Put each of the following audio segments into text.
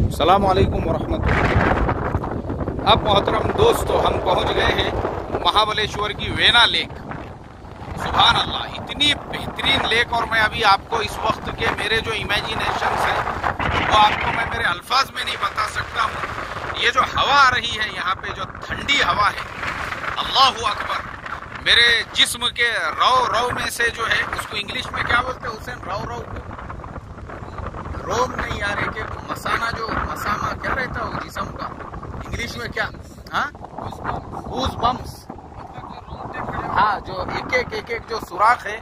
सलामकुम वरहमतुल्लाह। अब मोहतरम दोस्तों, हम पहुँच गए हैं महाबलेश्वर की वेना लेक। सुबहान अल्लाह इतनी बेहतरीन लेक और मैं अभी आपको इस वक्त के मेरे जो इमेजिनेशन है, वो आपको मैं मेरे अल्फाज में नहीं बता सकता हूँ। ये जो हवा आ रही है, यहाँ पे जो ठंडी हवा है, अल्लाह अकबर। मेरे जिस्म के रव रव में से जो है, उसको इंग्लिश में क्या बोलते हैं, हुसैन? रव रव को। रोम नहीं आ रहे कि मसाना जो मसामा क्या रहता हो जिसम का इंग्लिश में क्या? हाँ? बम्स हाँ जो एक एक एक एक जो सुराख है,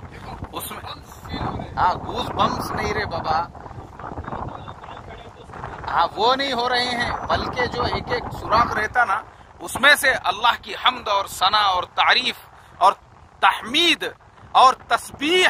उसमें हाँ गूज बम्स नहीं रे बाबा। हाँ वो नहीं हो रहे हैं, बल्कि जो एक एक सुराख रहता ना, उसमें से अल्लाह की हमद और सना और तारीफ़ और तहमीद और तस्बीह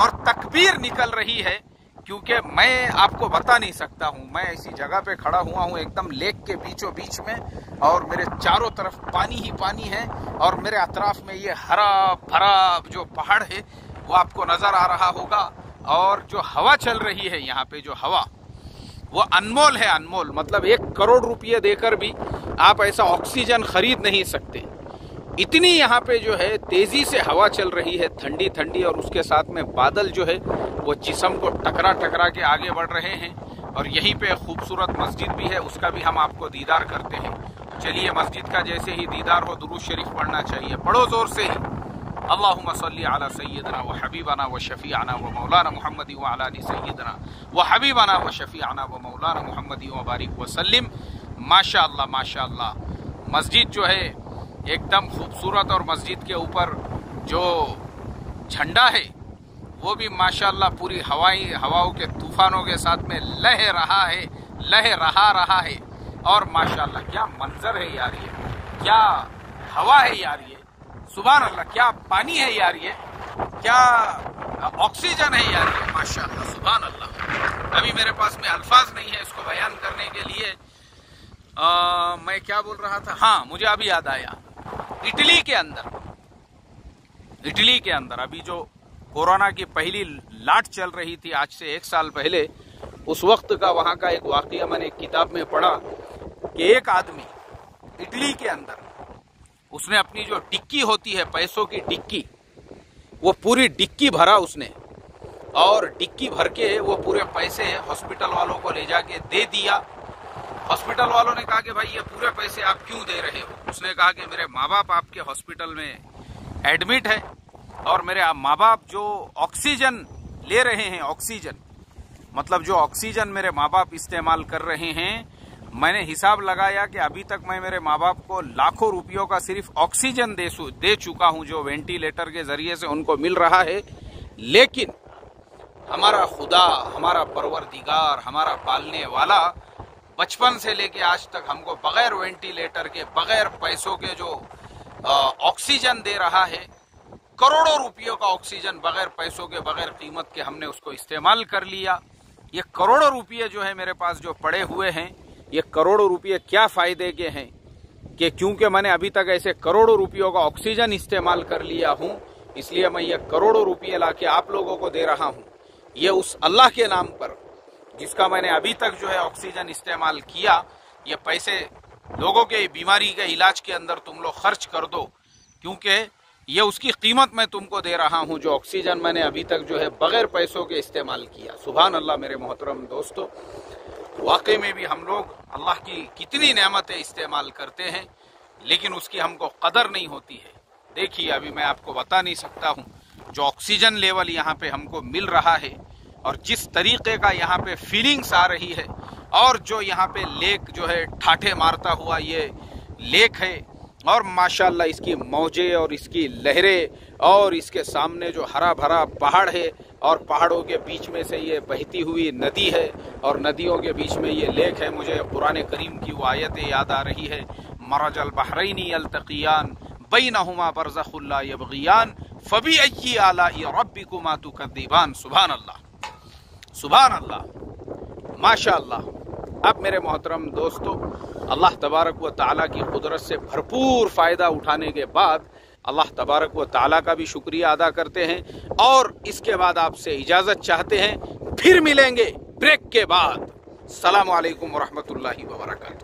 और तकबीर निकल रही है। क्योंकि मैं आपको बता नहीं सकता हूँ। मैं ऐसी जगह पे खड़ा हुआ हूँ, एकदम लेक के बीचों बीच में, और मेरे चारों तरफ़ पानी ही पानी है, और मेरे अतराफ में ये हरा भरा जो पहाड़ है, वो आपको नज़र आ रहा होगा। और जो हवा चल रही है यहाँ पे, जो हवा, वो अनमोल है, अनमोल। मतलब एक करोड़ रुपये देकर भी आप ऐसा ऑक्सीजन खरीद नहीं सकते। इतनी यहाँ पे जो है तेज़ी से हवा चल रही है ठंडी ठंडी और उसके साथ में बादल जो है, वो जिसम को टकरा टकरा के आगे बढ़ रहे हैं, और यहीं पे खूबसूरत मस्जिद भी है, उसका भी हम आपको दीदार करते हैं। चलिए मस्जिद का जैसे ही दीदार हो दुरुज शरीफ पढ़ना चाहिए। पढ़ो ज़ोर से ही। अल्लाहुम्मा सल्ली सय्यदना व हबीबना व शफीआना व मौलाना मुहम्मदी व अला अली सय्यदना व हबीबना व शफीआना व मौलाना मुहम्मदी व बारिक व सल्लिम। माशाअल्लाह माशाअल्लाह मस्जिद जो है एकदम खूबसूरत और मस्जिद के ऊपर जो झंडा है वो भी माशाल्लाह पूरी हवाई हवाओं के तूफानों के साथ में लह रहा है लह रहा रहा है। और माशाल्लाह क्या मंजर है यार ये। क्या हवा है यार ये। सुबह अल्लाह क्या पानी है यार ये। क्या ऑक्सीजन है यार ये। माशाल्लाह सुबह अल्लाह अभी मेरे पास में अल्फाज नहीं है इसको बयान करने के लिए। आ, मैं क्या बोल रहा था? हाँ मुझे अभी याद आया। इटली के अंदर। इटली के अंदर। अभी जो कोरोना की पहली लाट चल रही थी, आज से एक साल पहले, उस वक्त का वहाँ का एक वाक्य मैंने किताब में पढ़ा कि एक आदमी इटली के अंदर, उसने अपनी जो डिक्की होती है, पैसों की डिक्की, वो पूरी डिक्की भरा उसने और डिक्की भर के वो पूरे पैसे हॉस्पिटल वालों को ले जाके दे दिया। हॉस्पिटल वालों ने कहा कि भाई, ये पूरे पैसे आप क्यों दे रहे हो? उसने कहा कि मेरे माँ बाप आपके हॉस्पिटल में एडमिट है और मेरे माँ बाप जो ऑक्सीजन ले रहे हैं, ऑक्सीजन मतलब जो ऑक्सीजन मेरे माँ बाप इस्तेमाल कर रहे हैं, मैंने हिसाब लगाया कि अभी तक मैं मेरे माँ बाप को लाखों रुपयों का सिर्फ़ ऑक्सीजन दे दे चुका हूँ, जो वेंटिलेटर के ज़रिए से उनको मिल रहा है। लेकिन हमारा खुदा, हमारा परवरदिगार, हमारा पालने वाला बचपन से लेके आज तक हमको बगैर वेंटिलेटर के, बगैर पैसों के जो ऑक्सीजन दे रहा है, करोड़ों रुपयों का ऑक्सीजन बगैर पैसों के, बगैर कीमत के हमने उसको इस्तेमाल कर लिया। ये करोड़ों रुपये जो है मेरे पास जो पड़े हुए हैं, ये करोड़ों रुपये क्या फ़ायदे के हैं कि क्योंकि मैंने अभी तक ऐसे करोड़ों रुपयों का ऑक्सीजन इस्तेमाल कर लिया हूँ, इसलिए मैं ये करोड़ों रुपये ला के आप लोगों को दे रहा हूँ। ये उस अल्लाह के नाम पर जिसका मैंने अभी तक जो है ऑक्सीजन इस्तेमाल किया, ये पैसे लोगों के बीमारी के इलाज के अंदर तुम लोग खर्च कर दो, क्योंकि ये उसकी कीमत मैं तुमको दे रहा हूँ, जो ऑक्सीजन मैंने अभी तक जो है बगैर पैसों के इस्तेमाल किया। सुबह अल्लाह मेरे मोहतरम दोस्तों, वाकई में भी हम लोग अल्लाह की कितनी नेमतें इस्तेमाल करते हैं, लेकिन उसकी हमको कदर नहीं होती है। देखिए, अभी मैं आपको बता नहीं सकता हूँ, जो ऑक्सीजन लेवल यहाँ पे हमको मिल रहा है और जिस तरीके का यहाँ पे फीलिंग्स आ रही है, और जो यहाँ पे लेक जो है ठाठे मारता हुआ ये लेक है, और माशाल्लाह इसकी मौजे और इसकी लहरें, और इसके सामने जो हरा भरा पहाड़ है, और पहाड़ों के बीच में से ये बहती हुई नदी है, और नदियों के बीच में ये लेक है। मुझे पुराने करीम की वो आयतें याद आ रही है। मरजल बहरैनी अलतकियान, बैनहुमा बरज़खुल्ला यबगियान, फबी अय्यी आला रब्बी कुमा तुकद्दीबान। सुभान अल्लाह सुभान अल्लाह माशा अब मेरे मोहतरम दोस्तों, अल्लाह तबारक व ताली की कुदरत से भरपूर फ़ायदा उठाने के बाद अल्लाह तबारक व ताला का भी शुक्रिया अदा करते हैं और इसके बाद आपसे इजाज़त चाहते हैं, फिर मिलेंगे ब्रेक के बाद। सलामकम वरहमल वर्का